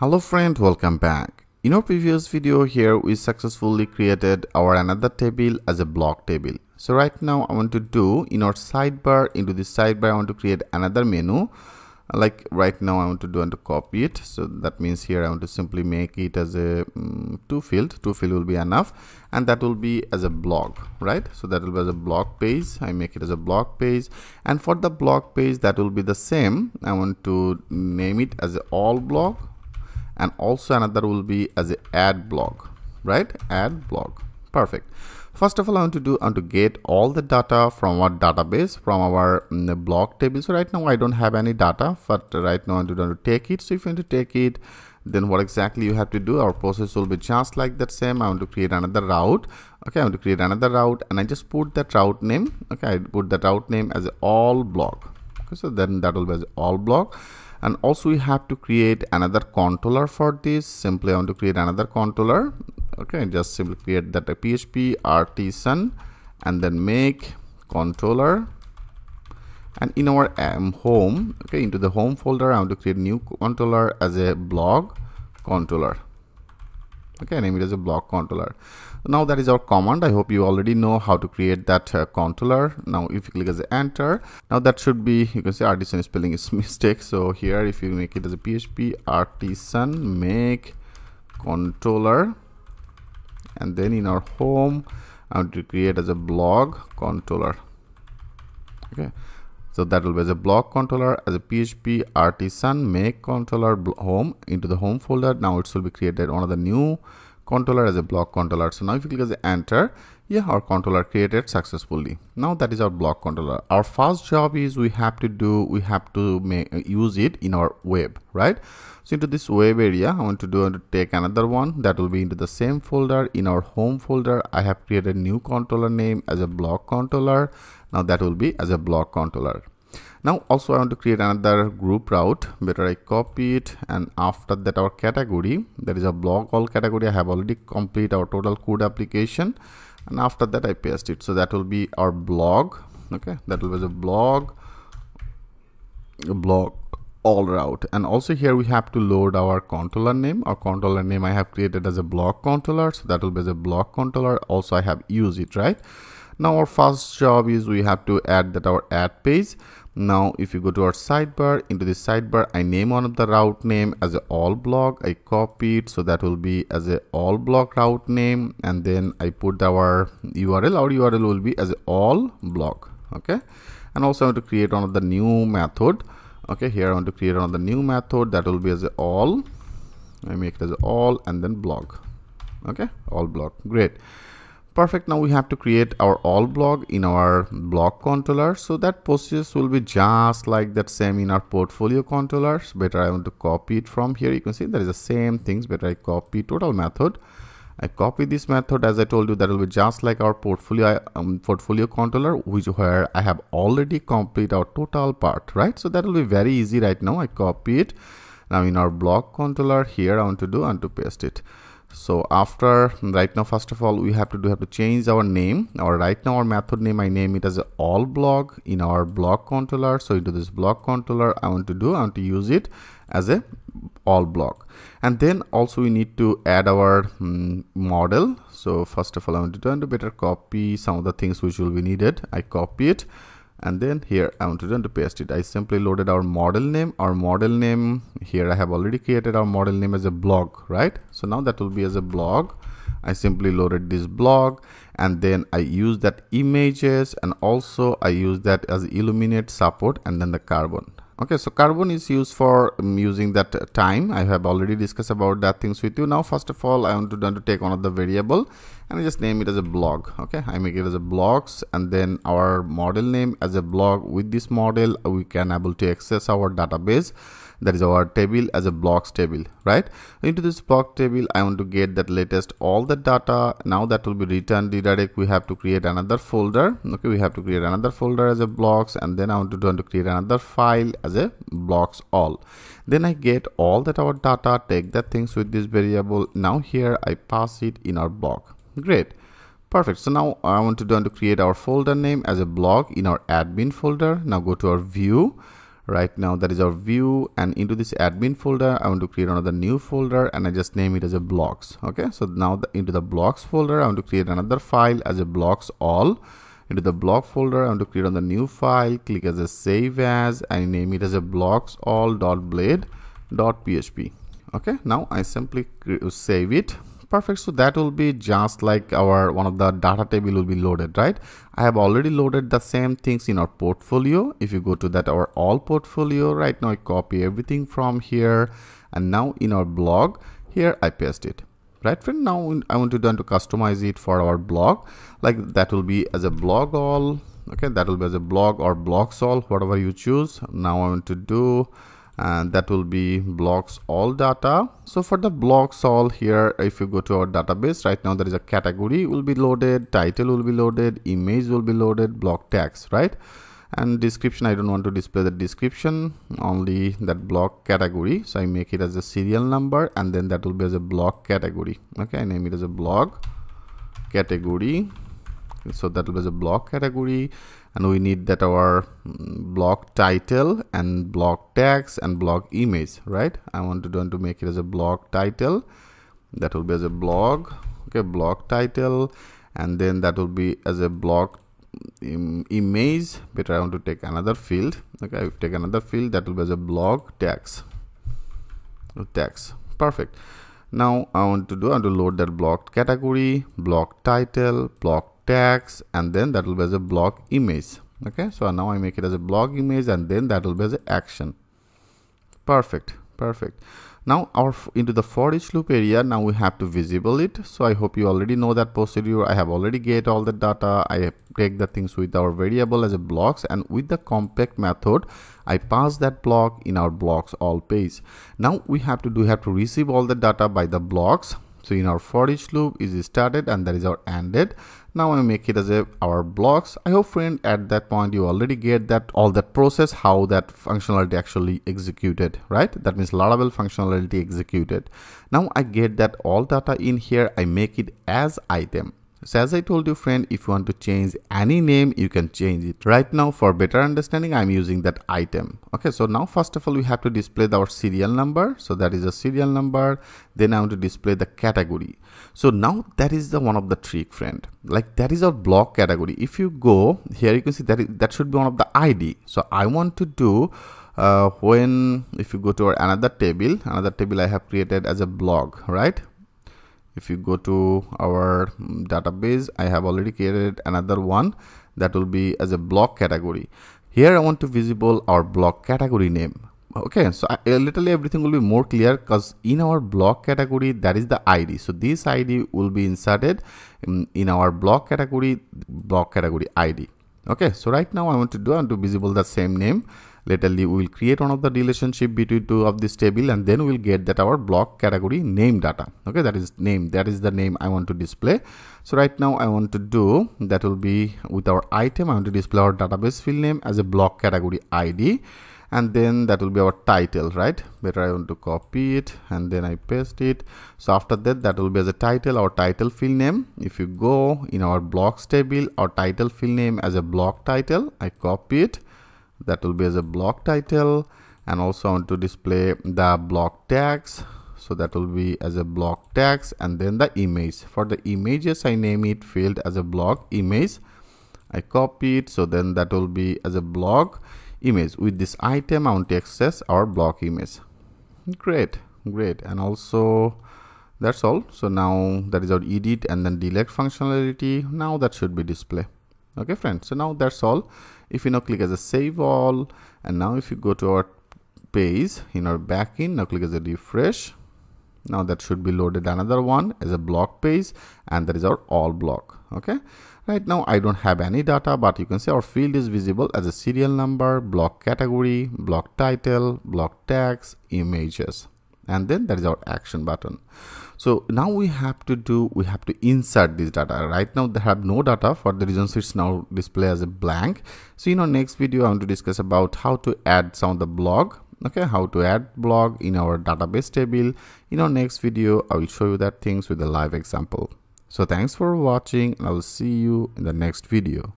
Hello friend, welcome back. In our previous video here, we successfully created our another table as a block table. So right now I want to do in our sidebar, into the sidebar I want to create another menu. Like right now I want to do and to copy it. So that means here I want to simply make it as a um, two field, two field will be enough. And that will be as a blog, right? So that will be as a blog page. I make it as a blog page. And for the blog page that will be the same. I want to name it as all blog and also another will be as a add blog right? Add blog perfect. First of all i want to do i want to get all the data from our database from our um, blog table. So right now i don't have any data but right now i'm going to take it. So if you want to take it then what exactly you have to do our process will be just like that same. I want to create another route. Okay i want to create another route and i just put that route name. Okay i put that route name as all blog okay so then that will be all blog and also we have to create another controller for this. Simply I want to create another controller. Okay just simply create that a php artisan and then make controller. And in our um, home okay into the home folder I want to create new controller as a blog controller okay name it as a block controller. Now that is our command. I hope you already know how to create that uh, controller. Now if you click as enter now that should be you can see artisan spelling is mistake. So here if you make it as a php artisan make controller. And then in our home i want to create as a blog controller. Okay so that will be as a block controller as a php artisan make controller home into the home folder. Now it will be created one of the new controller as a block controller. So now if you click as enter yeah our controller created successfully. Now that is our block controller. Our first job is we have to do we have to make use it in our web right? So into this web area i want to do to take another one. That will be into the same folder in our home folder. I have created new controller name as a block controller now that will be as a block controller. Now also I want to create another group route. Better I copy it and after that our category that is a blog all category I have already complete our total code application. And after that I paste it. So that will be our blog. Okay that will be a blog blog all route. And also here we have to load our controller name. Our controller name I have created as a block controller. So that will be a block controller. Also I have used it right now our first job is we have to add that our add page. Now if you go to our sidebar into the sidebar i name one of the route name as a all blog i copy it so that will be as a all blog route name. And then i put our url our url will be as a all blog okay? And also i want to create the new method okay? Here i want to create the new method that will be as a all. I make it as all and then blog okay? All blog great perfect. Now we have to create our all blog in our blog controller. So that process will be just like that same in our portfolio controllers. Better i want to copy it from here. You can see there is the same things. Better i copy total method. I copy this method. As I told you that will be just like our portfolio um, portfolio controller which where I have already complete our total part right? So that will be very easy right now. I copy it. Now in our blog controller here I want to do and to paste it so after right now first of all we have to do have to change our name. Or right now our method name i name it as all block in our block controller. So into this block controller i want to do i want to use it as a all block. And then also we need to add our um, model. So first of all i want to do to better copy some of the things which will be needed. I copy it and then here I want to to paste it I simply loaded our model name. Our model name here I have already created our model name as a blog right? So now that will be as a blog. I simply loaded this blog and then I use that images and also I use that as illuminate support and then the carbon. Okay so carbon is used for um, using that time. I have already discussed about that things with you. Now first of all i want to, to take one of the variable and I just name it as a blog okay? I make it as a blogs and then our model name as a blog. With this model uh, we can able to access our database. That is our table as a blocks table right? Into this block table i want to get that latest all the data. Now that will be returned redirect we have to create another folder okay? We have to create another folder as a blocks and then i want to do to create another file as a blocks all. Then i get all that our data take that things with this variable. Now here i pass it in our block great. Perfect. So now i want to do to create our folder name as a blog in our admin folder. Now go to our view. Right now that is our view and into this admin folder i want to create another new folder and i just name it as a blocks. Okay? So now the, into the blocks folder i want to create another file as a blocks all. Into the block folder i want to create on the new file click as a save as and name it as a blocks all dot blade dot php okay? Now i simply save it perfect. So that will be just like our one of the data table will be loaded right? I have already loaded the same things in our portfolio. If you go to that our all portfolio right now i copy everything from here. And now in our blog here i paste it right? Friend now i want to done to customize it for our blog. Like that will be as a blog all okay? That will be as a blog or blocks all whatever you choose. Now i want to do and that will be blocks all data. So for the blocks all here if you go to our database right now there is a category will be loaded title will be loaded image will be loaded block tags right? And description i don't want to display the description only that block category. So i make it as a serial number and then that will be as a block category. Okay i name it as a block category so that be a block category and we need that our mm, block title and block tags and block image right? I want to to make it as a block title. That will be as a blog okay block title. And then that will be as a block Im image. Better i want to take another field. Okay i take another field that will be as a blog tags. Tags. Perfect. Now i want to do i want to load that block category block title block tags and then that will be as a block image. Okay so now i make it as a block image and then that will be as an action. Perfect perfect. Now our into the for each loop area now we have to visible it. So i hope you already know that procedure. I have already get all the data. I take the things with our variable as a blocks and with the compact method i pass that block in our blocks all page. Now we have to do have to receive all the data by the blocks. So in our for each loop is started and that is our ended now i make it as a our blocks i hope friend at that point you already get that all that process how that functionality actually executed right? That means laravel functionality executed. Now i get that all data in here i make it as item so as I told you friend, if you want to change any name, you can change it. Right now for better understanding, I'm using that item. Okay, so now first of all, we have to display our serial number. So that is a serial number. Then I want to display the category. So now that is the one of the trick friend. Like that is our block category. If you go here, you can see that that should be one of the ID. So I want to do uh, when if you go to our another table, another table I have created as a blog, right? If you go to our database i have already created another one that will be as a block category. Here i want to visible our block category name. Okay so I, uh, literally everything will be more clear because in our block category that is the id so this id will be inserted in, in our block category block category id okay so right now i want to do and to visible the same name laterally we will create one of the relationship between two of this table and then we'll get that our block category name data. Okay that is name that is the name i want to display. So right now i want to do that will be with our item i want to display our database field name as a block category id and then that will be our title right? Better i want to copy it and then i paste it. So after that that will be as a title our title field name. If you go in our blocks table our title field name as a block title i copy it that will be as a block title and also I want to display the block tags. So that will be as a block tags and then the image. For the images I name it field as a block image. I copy it so then that will be as a block image. With this item I want to access our block image. Great great. And also that's all. So now that is our edit and then delete functionality. Now that should be display okay friends. So now that's all. If you now click as a save all and now if you go to our page in our back backend now click as a refresh. Now that should be loaded another one as a block page and that is our all block. Okay? Right now i don't have any data but you can see our field is visible as a serial number block category block title block tags images and then that is our action button. So now we have to do we have to insert this data. Right now they have no data for the reasons it's now display as a blank. So in our next video i want to discuss about how to add some of the blog okay? How to add blog in our database table. In our next video i will show you that things with a live example. So thanks for watching and i will see you in the next video